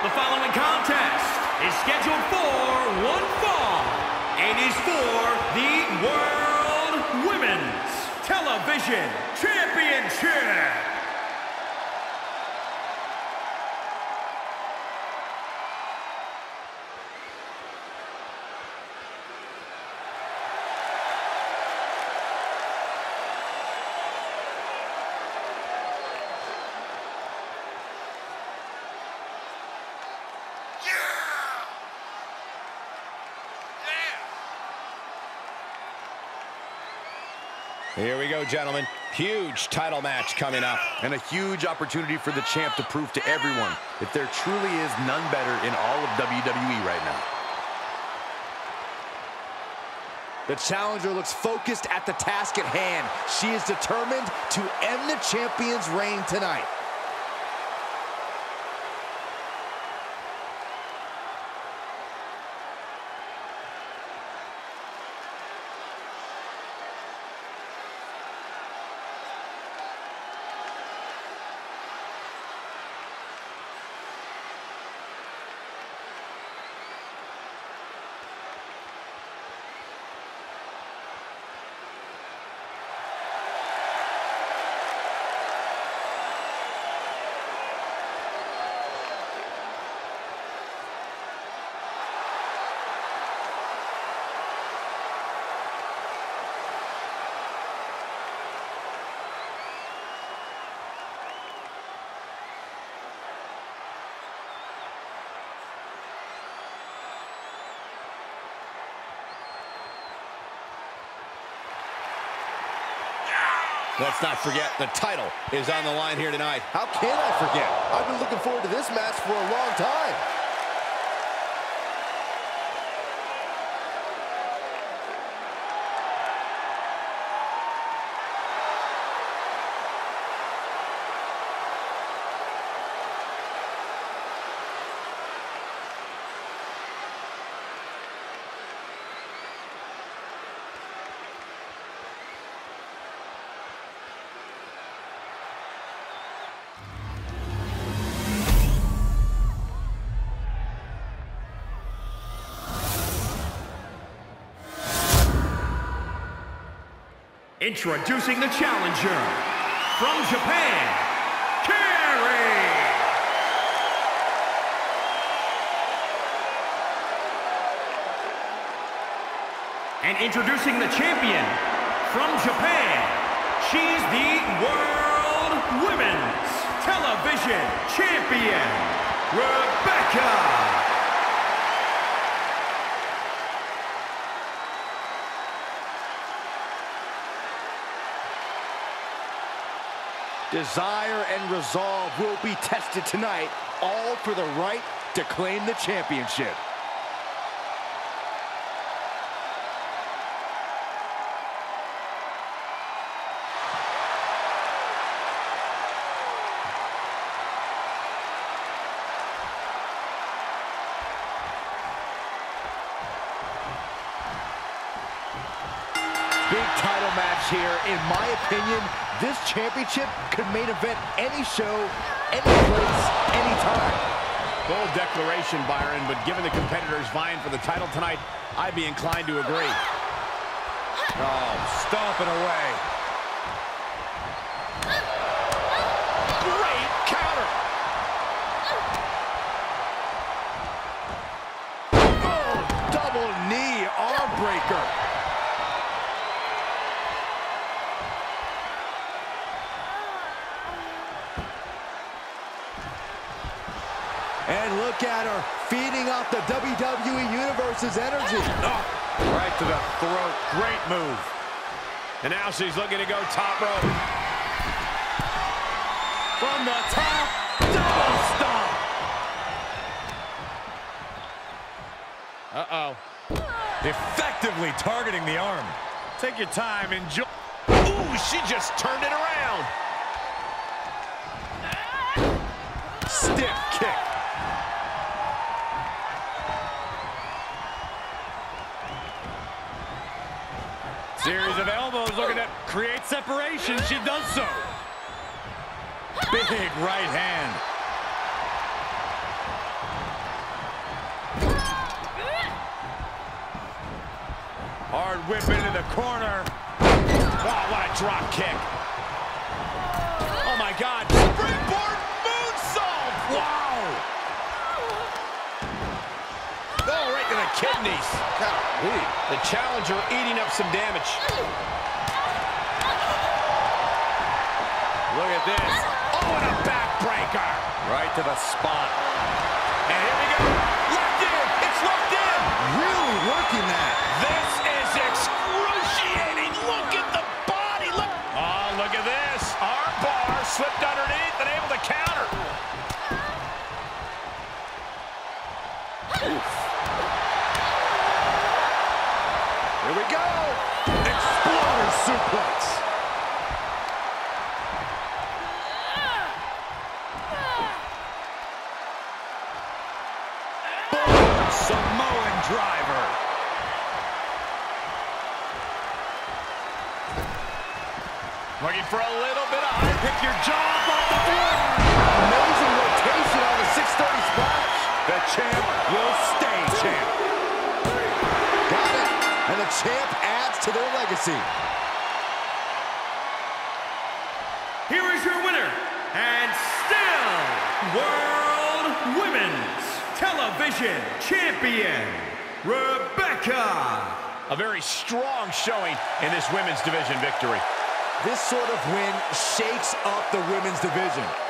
The following contest is scheduled for one fall and is for the World Women's Television Championship. Here we go, gentlemen. Huge title match coming up. And a huge opportunity for the champ to prove to everyone that there truly is none better in all of WWE right now. The challenger looks focused at the task at hand. She is determined to end the champion's reign tonight. Let's not forget, the title is on the line here tonight. How can I forget? I've been looking forward to this match for a long time. Introducing the challenger from Japan, Kerry. And introducing the champion from Japan, she's the World Women's Television Champion, Rebecca. Desire and resolve will be tested tonight, all for the right to claim the championship. Big title match here. In my opinion, this championship could main event any show, any place, anytime. Bold declaration, Byron, but given the competitors vying for the title tonight, I'd be inclined to agree. Oh, stomping away. Feeding off the WWE Universe's energy. Oh, right to the throat. Great move. And now she's looking to go top rope. From the top, double stomp. Uh-oh. Effectively targeting the arm. Take your time, enjoy. Ooh, she just turned it around. of elbows looking to create separation. She does so. Big right hand. Hard whip into the corner. Oh, what a drop kick. Kidneys. The challenger eating up some damage. Look at this. Oh, and a backbreaker. Right to the spot. And here we go. Locked in. It's locked in. Really working that. This is excruciating. Here we go. Exploder suplex. Samoan driver. Looking for a little bit of high. Pick your jaw off the floor. Amazing rotation on the 630 splash. The champ champ adds to their legacy. Here is your winner, and still World Women's Television Champion, Rebecca. A very strong showing in this women's division victory. This sort of win shakes up the women's division.